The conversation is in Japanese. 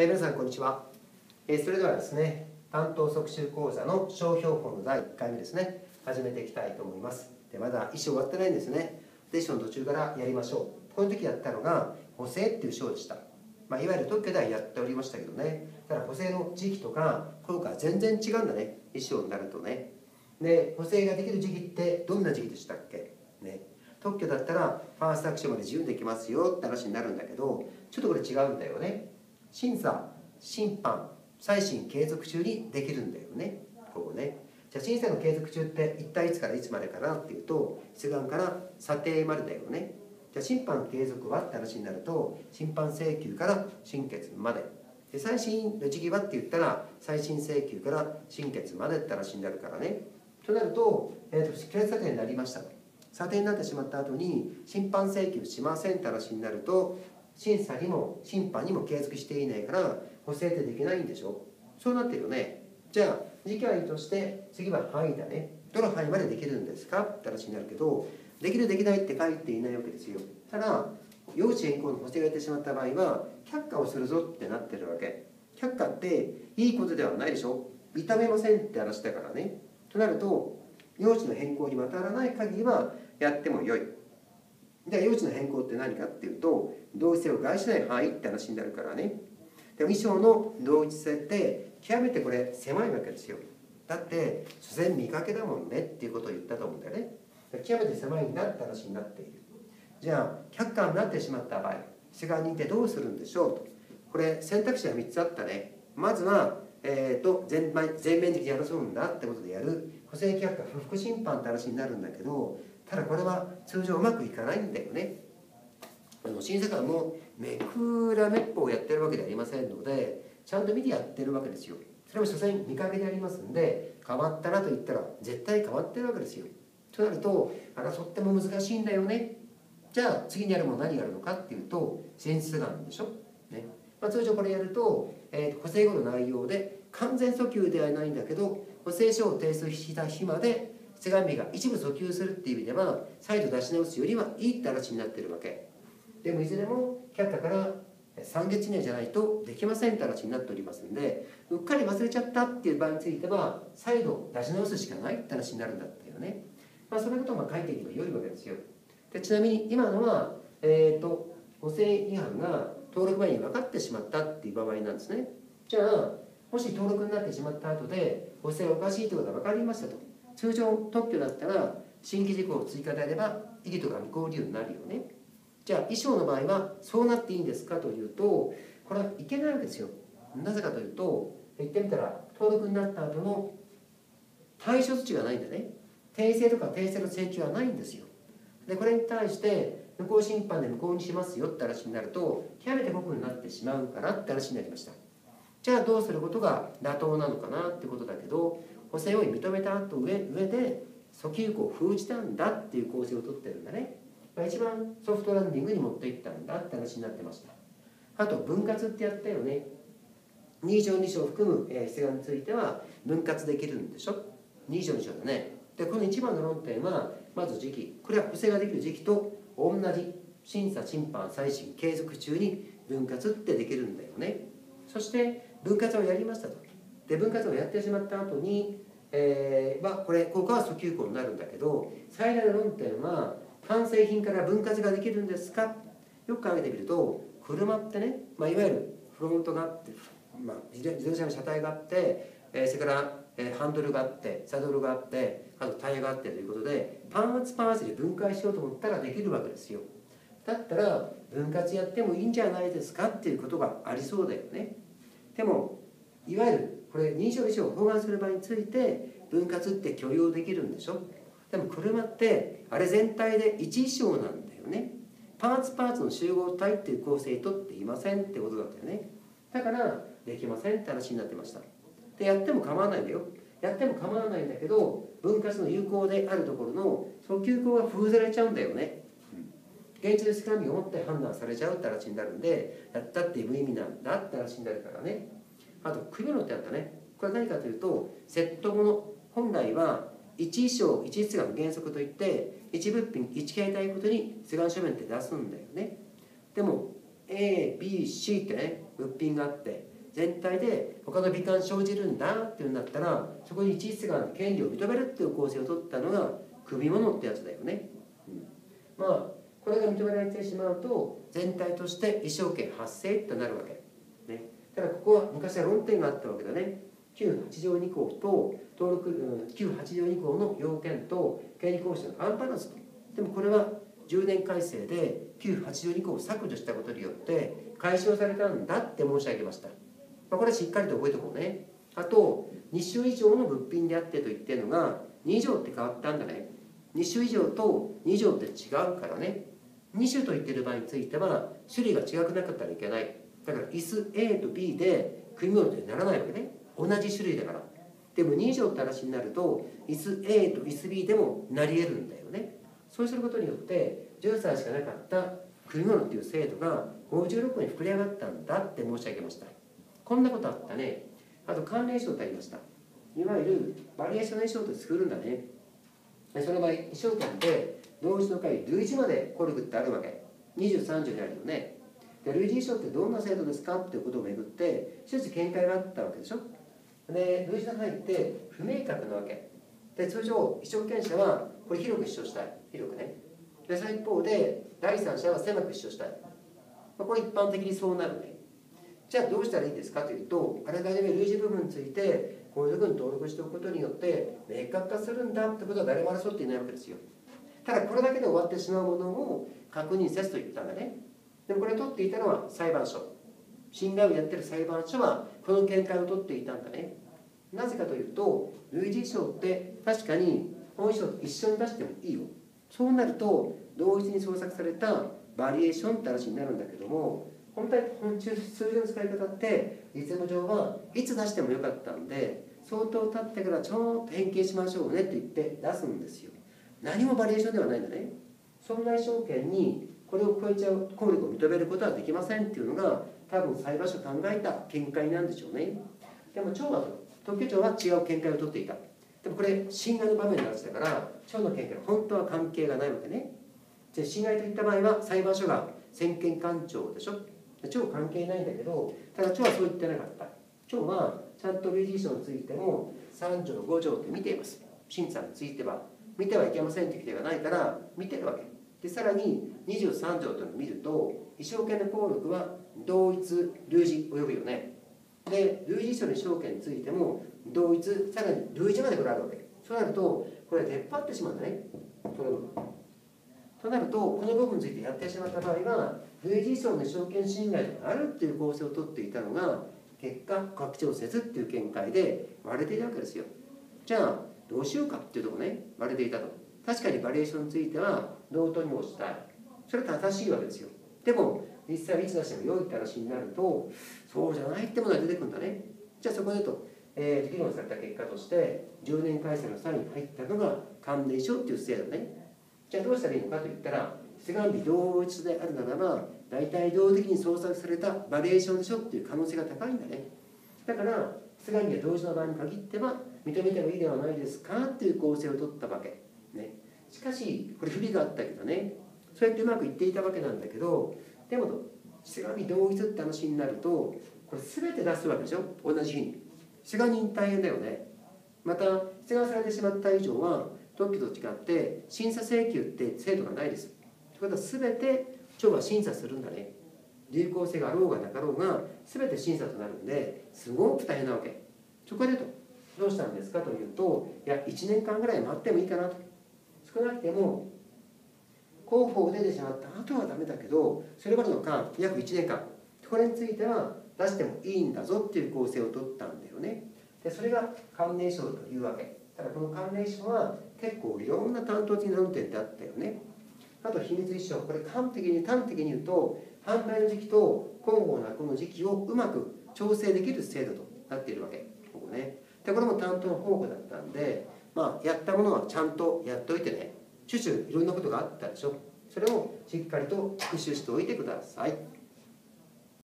えー、皆さんこんにちは、えー、それではですね担当促習講座の商標法の第1回目ですね始めていきたいと思います。でまだ衣装終わってないんですね。で衣装の途中からやりましょう。この時やったのが補正っていう章でした。まあ、いわゆる特許ではやっておりましたけどね。ただ補正の時期とか効果は全然違うんだね。衣装になるとね。で補正ができる時期ってどんな時期でしたっけ？ね。特許だったらファーストアクションまで自由にできますよって話になるんだけどちょっとこれ違うんだよね。審査審判再審継続中にできるんだよね。ここね。じゃあ審査の継続中って一体いつからいつまでかなっていうと出願から査定までだよね。じゃあ審判継続はって話になると審判請求から審決まで。で再審の時期はって言ったら再審請求から審決までって話になるからね。となると,、えーと、と決査定になりました。査定になってしまった後に審判請求しませんって話になると審査にも審判にも継続していないから補正ってできないんでしょ？そうなってるよね。じゃあ次回として次は範囲だね。どの範囲までできるんですか？って話になるけどできるできないって書いていないわけですよ。ただ幼稚園校の補正が出てしまった場合は却下をするぞってなってるわけ。却下っていいことではないでしょ？認めませんって話だからね。となると幼稚の変更に渡らない限りはやってもよい。じゃあ用地の変更って何かっていうと同一性を害しない範囲って話になるからね。でも衣装の同一性って極めてこれ狭いわけですよ。だって所詮見かけだもんねっていうことを言ったと思うんだよね。極めて狭いんだって話になっている。じゃあ客観になってしまった場合主眼認定どうするんでしょうと。これ選択肢が3つあったね。まずは、えーと、全全面的に争うんだってことでやる。補正却下不服審判って話になるんだけどただこれは通常うまくいかないんだよね。あの審査官もめくらめっぽをやってるわけではありませんのでちゃんと見てやってるわけですよ。それも所詮見かけでありますんで変わったなと言ったら絶対変わってるわけですよ。となると争っても難しいんだよね。じゃあ次にやるもの何やるのかっていうと選出眼でしょ、ね。まあ、通常これやると,、えー、補正後の内容で完全訴求ではないんだけど補正書を提出した日まで世界名が一部訴求するっていう意味では再度出し直すよりはいいって話になってるわけ。でもいずれも却下から3月以内じゃないとできませんって話になっておりますんでうっかり忘れちゃったっていう場合については再度出し直すしかないって話になるんだったよね。まあそのことをまあ書いていけば良いわけですよ。でちなみに今のはえっ、ー、と補正違反が登録前に分かってしまったっていう場合なんですね。じゃあもし登録になってしまった後で補正おかしいということが分かりましたと。通常特許だったら新規事項を追加であれば意義とか無効理由になるよね。じゃあ衣装の場合はそうなっていいんですかというとこれはいけないわけですよ。なぜかというと言ってみたら登録になった後の対処措置がないんだね。訂正とか訂正の請求はないんですよ。でこれに対して無効審判で無効にしますよって話になると極めて酷になってしまうからって話になりました。じゃあどうすることが妥当なのかなってことだけど補正を認めた後上上で訴求を封じたんだっていう構成をとってるんだね、まあ、一番ソフトランディングに持っていったんだって話になってました。あと分割ってやったよね。2条2章を含む出願については分割できるんでしょ。2条2章だね。でこの一番の論点はまず時期。これは補正ができる時期と同じ審査審判再審継続中に分割ってできるんだよね。そして分割をやりましたと。で分割をやってしまった後に、えーまあ、これここは訴求項になるんだけど最大の論点は完成品から分割ができるんですか？よく考えてみると車ってね、まあ、いわゆるフロントがあって、まあ、自動車の車体があって、えー、それから、えー、ハンドルがあってサドルがあってあとタイヤがあってということでパーツパーツで分解しようと思ったらできるわけですよ。だったら分割やってもいいんじゃないですか？っていうことがありそうだよね。でもいわゆるこれ認証以上包含する場合について分割って許容できるんでしょ？でも車ってあれ全体で1衣装なんだよね。パーツパーツの集合体っていう構成とっていませんってことだったよね。だからできませんって話になってました。でやっても構わないんだよ。やっても構わないんだけど分割の有効であるところの訴求項が封ざれちゃうんだよね。現地でスクラミを持って判断されちゃうって話になるんでやったって無意味なんだって話になるからね。あと組物ってあったね。これは何かというとセットもの。本来は1衣装1出願の原則といって1物品1形態ごとに出願書面って出すんだよね。でも ABC ってね物品があって全体で他の美観生じるんだっていうんだったらそこに一律が権利を認めるっていう構成を取ったのが首物ってやつだよね、うん、まあこれが認められてしまうと全体として衣装権発生となるわけ、ね、ただここは昔は論点があったわけだね。旧8条2項と登録、うん、旧8条2項の要件と権利行使のアンバランスと。でもこれは10年改正で旧8条2項を削除したことによって解消されたんだって申し上げました、まあ、これはしっかりと覚えておこうね。あと2種以上の物品であってと言ってるのが2条って変わったんだね。2種以上と2条って違うからね。2種と言ってる場合については種類が違くなかったらいけない。だから椅子 A と B で組み物にならないわけね。同じ種類だから。でも2条って話になると椅子 A と椅子 B でもなり得るんだよね。そうすることによって10歳しかなかった組み物っていう制度が56個に膨れ上がったんだって申し上げました。こんなことあったね。あと関連書ってありました。いわゆるバリエーションの衣装と作るんだね。その場合衣装権って同時の会類似までコルクってあるわけ。23条にあるよね。で類似衣装ってどんな制度ですかっていうことをめぐって一つ見解があったわけでしょ。で類似の範囲って不明確なわけ。で通常衣装権者はこれ広く主張したい。広くね。でその一方で第三者は狭く主張したい、まあ、これ一般的にそうなるね。じゃあどうしたらいいですかというとあらかじめ類似部分についてこういうふうに登録しておくことによって明確化するんだってことは誰も争っていないわけですよ。ただこれだけで終わってしまうものを確認せずと言ったんだね。でもこれを取っていたのは裁判所。信頼をやってる裁判所はこの見解を取っていたんだね。なぜかというと類似賞って確かに本書と一緒に出してもいいよ。そうなると同一に創作されたバリエーションって話になるんだけども本当に数字の使い方ってリズム上はいつ出してもよかったんで相当経ってからちょっと変形しましょうねって言って出すんですよ。何もバリエーションではないんだね。損害証券にこれを超えちゃう効力を認めることはできませんっていうのが多分裁判所考えた見解なんでしょうね。でも町は特許庁は違う見解を取っていた。でもこれ侵害の場面の話だから町の見解は本当は関係がないわけね。じゃ侵害といった場合は裁判所が専権官庁でしょ。町関係ないんだけどただ町はそう言ってなかった。町はちゃんと類似書についても3条5条って見ています。審査については見てはいけませんって規定がないから見てるわけ。でさらに23条というのを見ると衣装権の効力は同一類似及ぶよね。で類似書の証券についても同一さらに類似までこれあるわけ。そうなるとこれ出っ張ってしまうんだね。この部分。となるとこの部分についてやってしまった場合は類似層の証券侵害があるっていう構成をとっていたのが結果拡張せずっていう見解で割れていたわけですよ。じゃあどうしようかっていうとこね割れていたと。確かにバリエーションについては同等にもしたい。それは正しいわけですよ。でも実際いつ出しても良いって話になるとそうじゃないってものが出てくるんだね。じゃあそこでと、えー、議論された結果として10年改正の際に入ったのが関連書っていう制度ね。じゃあどうしたらいいのかといったら出願日同一であるならば大体同時に創作されたバリエーションでしょっていう可能性が高いんだね。だから出願日が同時の場合に限っては認めてもいいではないですかっていう構成を取ったわけ。ね。しかしこれ不備があったけどね。そうやってうまくいっていたわけなんだけどでもしがみ同一って話になるとこれ全て出すわけでしょ。同じ日に。しが人大変だよね。また出願されてしまった以上は特許と違って審査請求って制度がないです。ということは全て町は審査するんだね。有効性があろうがなかろうが全て審査となるんですごく大変なわけ。そこでとどうしたんですかというといや1年間ぐらい待ってもいいかなと。少なくても候補を出てしまった。後はダメだけどそれまでの間約1年間これについては出してもいいんだぞっていう構成を取ったんだよね。でそれが関連書というわけ。ただこの関連書は結構いろんな担当的な論点ってあったよね。あと秘密一章これ端的に端的に言うと販売の時期と広報なこの時期をうまく調整できる制度となっているわけ。ここね。でこれも担当の方法だったんでまあやったものはちゃんとやっておいてね。ちゅうちゅういろんなことがあったでしょ。それをしっかりと復習しておいてください。